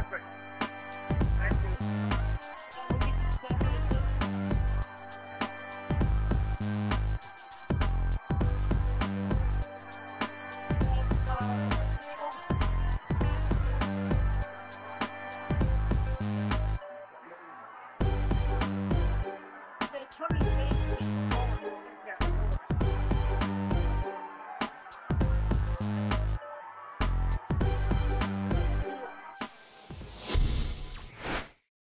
reference.